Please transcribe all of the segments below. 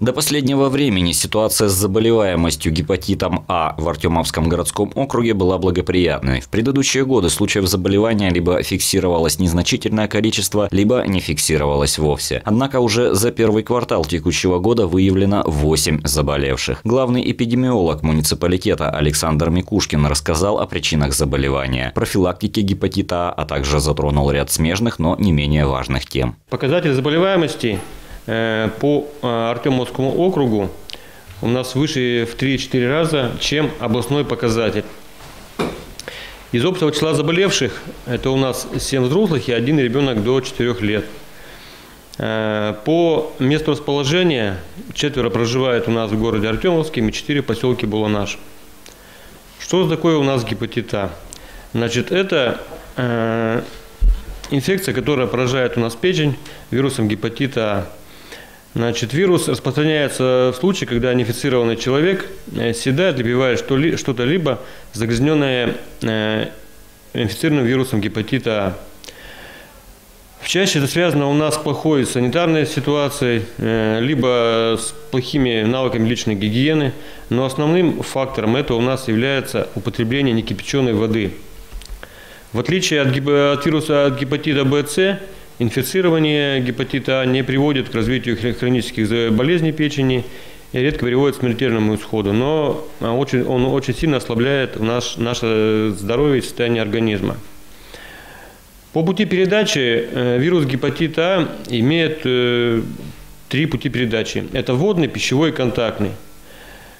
До последнего времени ситуация с заболеваемостью гепатитом А в Артемовском городском округе была благоприятной. В предыдущие годы случаев заболевания либо фиксировалось незначительное количество, либо не фиксировалось вовсе. Однако уже за первый квартал текущего года выявлено 8 заболевших. Главный эпидемиолог муниципалитета Александр Микушкин рассказал о причинах заболевания, профилактике гепатита А, а также затронул ряд смежных, но не менее важных тем. Показатель заболеваемости по э, Артемовскому округу у нас выше в 3-4 раза, чем областной показатель. Из общего числа заболевших, это у нас 7 взрослых и один ребенок до 4 лет. Э, по месту расположения четверо проживает у нас в городе Артемовске и 4 в поселке Буланаш. Что такое у нас гепатит А? Значит, это инфекция, которая поражает у нас печень вирусом гепатита А. Значит, вирус распространяется в случае, когда инфицированный человек э, съедает, либо что-то либо загрязненное э, инфицированным вирусом гепатита А. Чаще это связано у нас с плохой санитарной ситуацией, э, либо с плохими навыками личной гигиены, но основным фактором этого у нас является употребление некипяченой воды. В отличие от, от вируса от гепатита Б, С, Инфицирование гепатита А не приводит к развитию хронических болезней печени и редко приводит к смертельному исходу, но а, он очень сильно ослабляет наш, наше здоровье и состояние организма. По пути передачи э, вирус гепатита А имеет э, три пути передачи. Это водный, пищевой и контактный.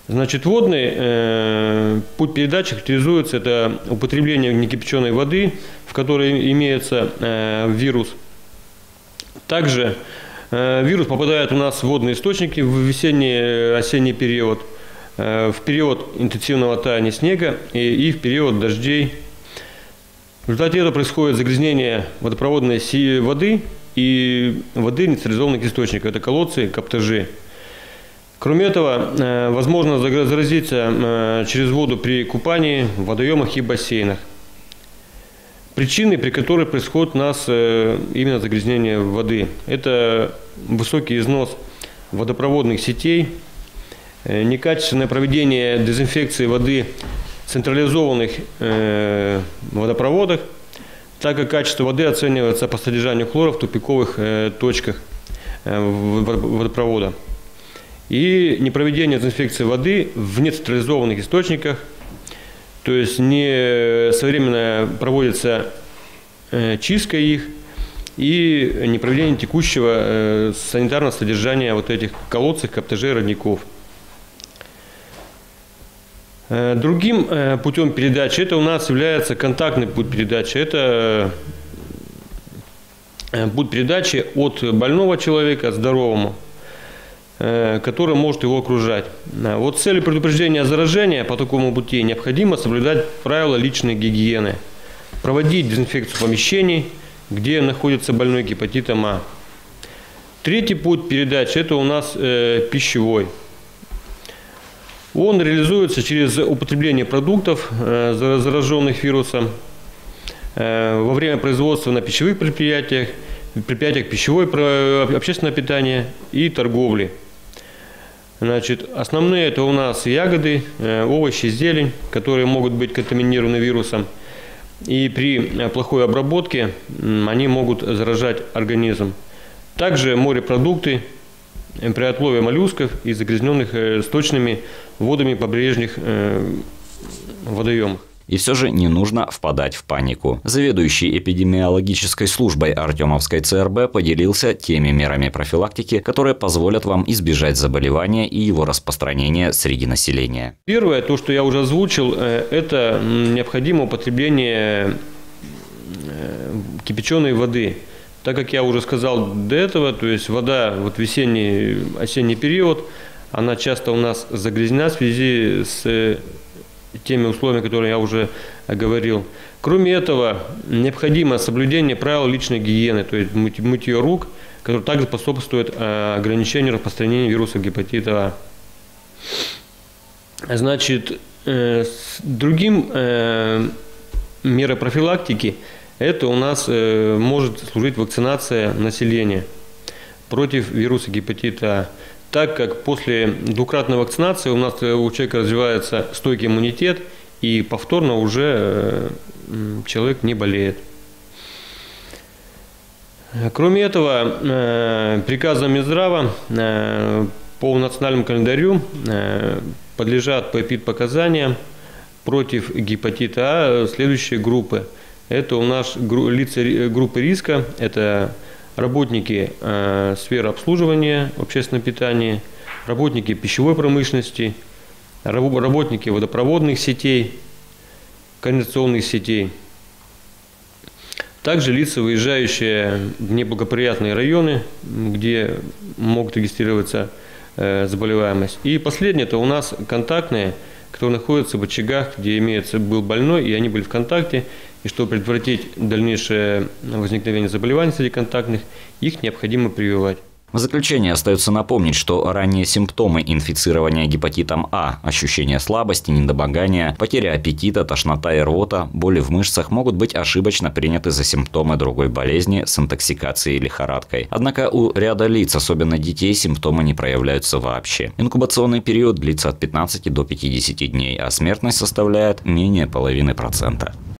Значит, водный э, путь передачи характеризуется это употребление некипяченой воды, в которой имеется э, вирус – также э, вирус попадает у нас в водные источники в весенний осенний период, э, в период интенсивного таяния снега и, в период дождей. В результате этого происходит загрязнение водопроводной воды и воды нейтрализованных источников. Это колодцы, коптежи. Кроме этого, э, возможно заразиться через воду при купании в водоемах и бассейнах. Причины, при которых происходит у нас э, именно загрязнение воды, это высокий износ водопроводных сетей, э, некачественное проведение дезинфекции воды в централизованных э, водопроводах, так как качество воды оценивается по содержанию хлора в тупиковых точках водопровода. И непроведение дезинфекции воды в нецентрализованных источниках – то есть не своевременно проводится э, чистка их и не проведение текущего э, санитарного содержания вот этих колодцев, коптежей, родников. Э, другим путем передачи это у нас является контактный путь передачи. Это путь передачи от больного человека здоровому Э, который может его окружать. Вот с целью предупреждения заражения по такому пути необходимо соблюдать правила личной гигиены, проводить дезинфекцию помещений, где находится больной гепатитом А. Третий путь передачи – это у нас э, пищевой. Он реализуется через употребление продуктов, э, зараженных вирусом, э, во время производства на пищевых предприятиях, предприятиях пищевой общественного питания и торговли. Значит, основные это у нас ягоды, э, овощи, зелень, которые могут быть контаминированы вирусом. И при э, плохой обработке они могут заражать организм. Также морепродукты э, при отлове моллюсков и загрязненных сточными водами побережных водоемах. И все же не нужно впадать в панику. Заведующий эпидемиологической службой Артемовской ЦРБ поделился теми мерами профилактики, которые позволят вам избежать заболевания и его распространения среди населения. Первое, то, что я уже озвучил, э, это необходимое употребление э, кипяченой воды. Так как я уже сказал до этого, то есть вода вот весенний, осенний период, она часто у нас загрязнена в связи с теми условиями, которые я уже говорил. Кроме этого, необходимо соблюдение правил личной гигиены, то есть мытье рук, которое также способствует э, ограничению распространения вируса гепатита А. Значит, э, другим э, мерой профилактики это у нас может служить вакцинация населения против вируса гепатита А. так как после двукратной вакцинации у нас э, у человека развивается стойкий иммунитет, и повторно уже человек не болеет. Кроме этого, э, приказом Минздрава э, по национальному календарю э, подлежат показания против гепатита А следующие группы. Это у нас лица группы риска, это работники сферы обслуживания общественного питания, работники пищевой промышленности, работники водопроводных сетей, канализационных сетей – также лица, выезжающие в неблагоприятные районы, где могут регистрироваться э, заболеваемость. И последнее, это у нас контактные, которые находятся в очагах, где имеется, был больной, и они были в контакте. И чтобы предотвратить дальнейшее возникновение заболеваний среди контактных, их необходимо прививать. В заключение остается напомнить, что ранние симптомы инфицирования гепатитом А – ощущение слабости, недомогания, потеря аппетита, тошнота и рвота, боли в мышцах могут быть ошибочно приняты за симптомы другой болезни с интоксикацией или лихорадкой. Однако у ряда лиц, особенно детей, симптомы не проявляются вообще. Инкубационный период длится от 15 до 50 дней, а смертность составляет менее половины процента.